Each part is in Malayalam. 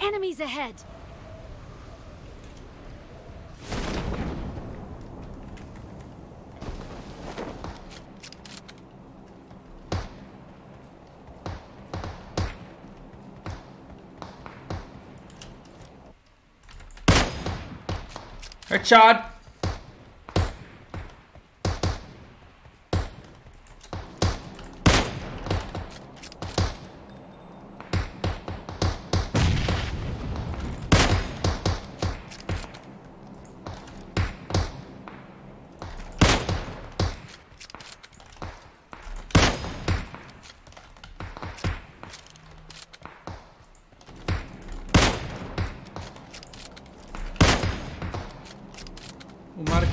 Enemies ahead! Headshot.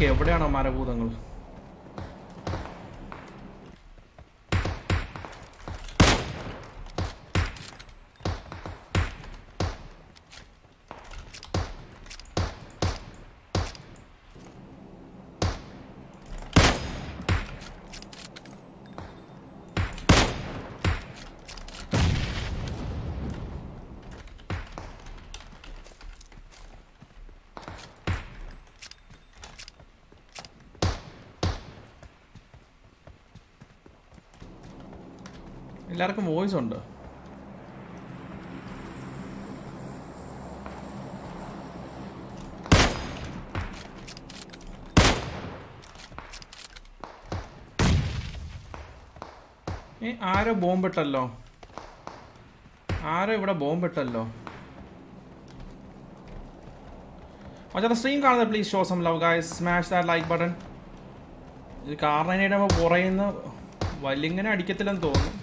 എവിടെയാണോ മരഭൂതങ്ങൾ എല്ലാവർക്കും വോയിസ് ഉണ്ട്. ഏ ആരോ ബോംബിട്ടല്ലോ ആരോ ഇവിടെ ബോംബിട്ടല്ലോ മച്ചാ സ്ട്രീം കാണുന്നത് please show some love guys smash that like button ഇത് കുറയുന്ന പുറയുന്ന വലിങ്ങനെ അടിക്കത്തില്ലെന്ന് തോന്നുന്നു.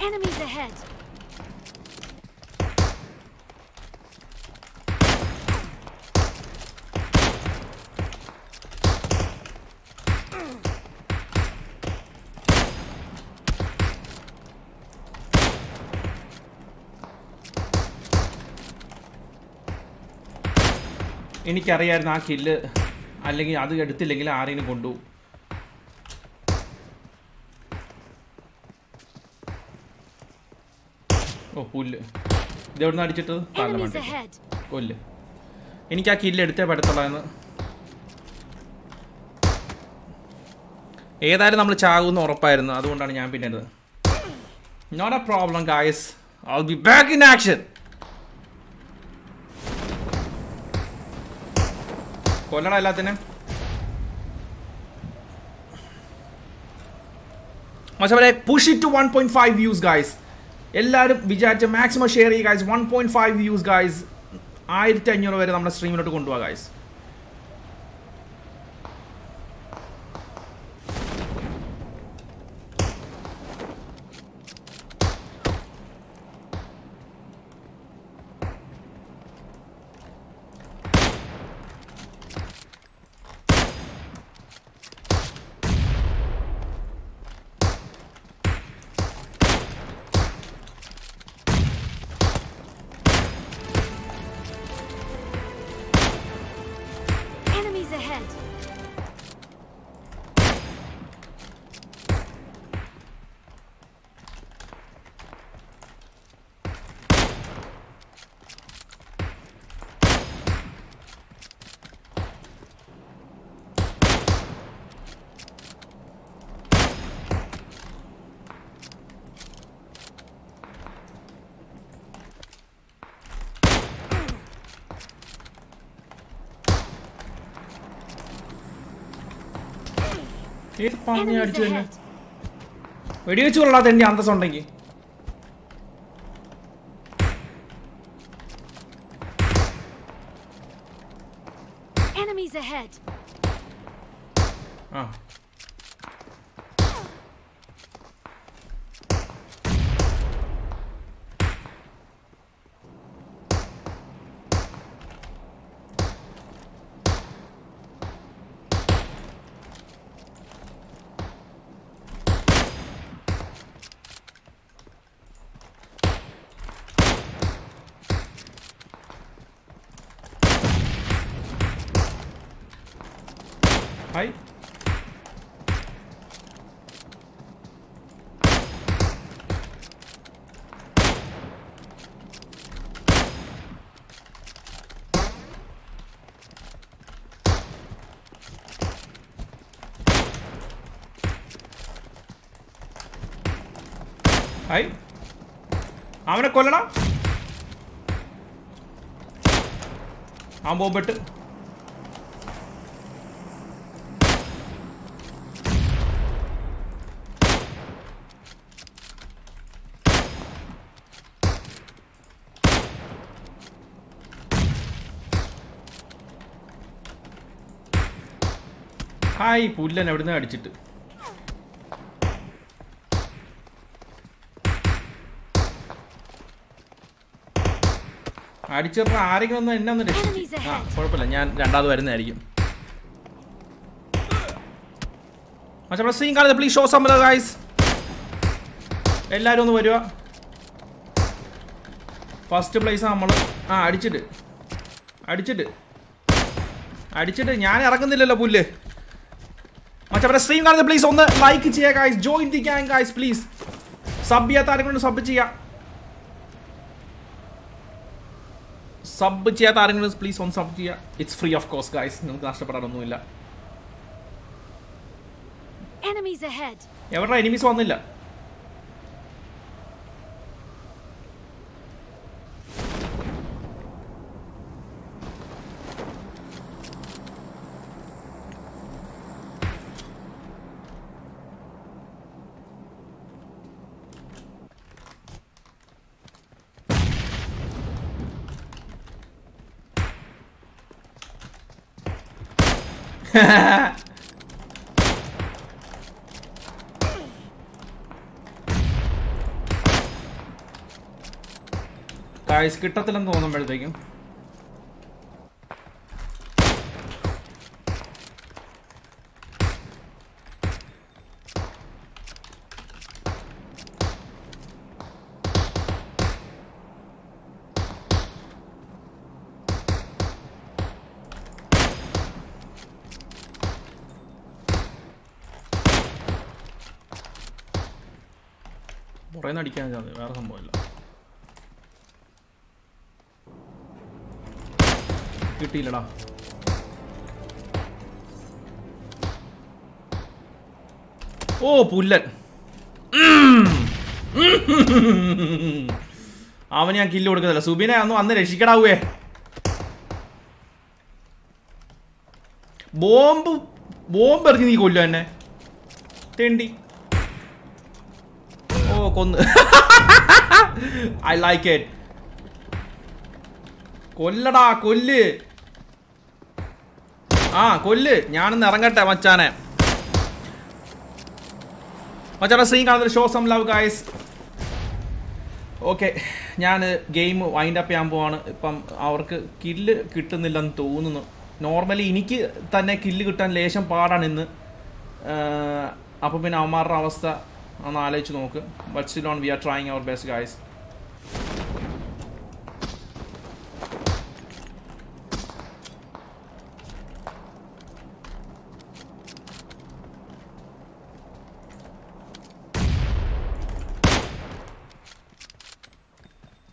Enemies ahead! എനിക്കറിയായിരുന്നു ആ കില്ല് അല്ലെങ്കിൽ അത് എടുത്തില്ലെങ്കിൽ ആരെങ്കിലും കൊണ്ടുപോകും പുല്ല്. ഇതെവിടുന്ന് അടിച്ചിട്ട് നിന്ന് അടിച്ചിട്ടത് മണ്ടയ്ക്ക്. ahead! കൊല്ല് എനിക്ക് ആ കില്ല് എടുത്തേ പറ്റത്തുള്ളതെന്ന് ഏതായാലും നമ്മൾ ചാകുമെന്ന് ഉറപ്പായിരുന്നു. അതുകൊണ്ടാണ് ഞാൻ പിന്നെ not a problem guys I be back in action കൊല്ലണ എല്ലാത്തിനും. മച്ചവരെ push it to one point five views guys എല്ലാവരും വിചാരിച്ച മാക്സിമം ഷെയർ ചെയ്യുക guys one point five views guys ആയിരത്തി അഞ്ഞൂറ് വരെ നമ്മുടെ സ്ട്രീമിലോട്ട് കൊണ്ടുപോകാം ഗായ്സ് ഏത് Enemies അടിച്ചു തന്നെ! വെടിവെച്ച് കൊള്ളാത്ത എന്റെ അന്തസ് ഉണ്ടെങ്കിൽ! ആ അവനെ കൊല്ലണം ആ ബോംബിട്ട്. ഹായ് പുല്ലൻ എവിടുന്ന് അടിച്ചിട്ട്? അടിച്ചിട്ട് ആരെങ്കിലും ഒന്ന് എന്നെ ഒന്ന് ആ കുഴപ്പമില്ല. ഞാൻ രണ്ടാമത് വരുന്നതായിരിക്കും. മച്ചാ സീൻ കാണുന്നത് പ്ലീസ് ഷോ സമ്മത ഗായ്സ് എല്ലാവരും ഒന്ന് വരുക ഫസ്റ്റ് പ്ലേസ് നമ്മൾ ആ അടിച്ചിട്ട്. അടിച്ചിട്ട്. അടിച്ചിട്ട്. ഞാൻ ഇറങ്ങുന്നില്ലല്ലോ പുല്ല്. മറ്റേ സ്ട്രീം കാണുന്നത് പ്ലീസ് ഒന്ന് ലൈക്ക് ചെയ്യുക guys join the gang guys please sub ചെയ്യാത്ത ആരെങ്കിലും സബ് ചെയ്യാം. സബ് ചെയ്യാത്ത ആരെങ്കിലും പ്ലീസ് ഒന്ന് സബ് ചെയ്യുക it's free of cost guys നിങ്ങൾക്ക് നഷ്ടപ്പെടാനൊന്നുമില്ല. എവരുടെ എനിമീസ് വന്നില്ല? ഗായ്സ് കിട്ടത്തില്ലെന്ന് തോന്നുമ്പോഴത്തേക്കും. പുറേന്ന് അടിക്കാൻ മതി വേറെ സംഭവമില്ല. കിട്ടിയില്ലടാ. ഓ പുല്ലൻ. അവന് ഞാൻ കില്ല് കൊടുക്കുന്നില്ല സുബിനെ അന്ന് വന്ന് രക്ഷിക്കടാവേ ബോംബ് ബോംബ് എറിഞ്ഞ് നീ കൊല്ലു എന്നെ. തെണ്ടി. കൊന്ന്. ഐ ലൈക്ക് ഇറ്റ് കൊല്ലടാ കൊല്ല്. ആ കൊല്ല്. ഞാനൊന്ന് ഇറങ്ങട്ടെ മച്ചാനെ. മച്ചാനെ സീൻ കാണുന്ന show some love guys okay ഞാൻ ഗെയിം വൈൻഡ് അപ്പ് ചെയ്യാൻ പോവാണ്. ഇപ്പം അവർക്ക് കില്ല് കിട്ടുന്നില്ലെന്ന് തോന്നുന്നു. നോർമലി എനിക്ക് തന്നെ കില്ല് കിട്ടാൻ ലേശം പാടാണ് ഇന്ന്. അപ്പോൾ പിന്നെ അവന്മാരുടെ അവസ്ഥ ഒന്ന് ആലോചിച്ച് നോക്ക് but still on we are trying our best guys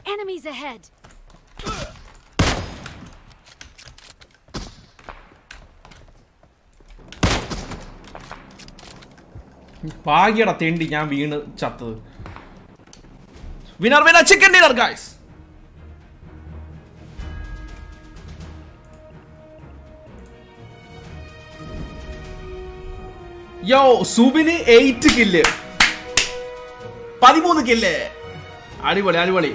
Enemies ahead. ഭാഗ്യട തേണ്ടി ഞാൻ വീണ് ചത്തത്. Winner winner chicken dinner guys yo സുബിന് eight kill പതിമൂന്ന് കില്ല് അടിപൊളി അടിപൊളി.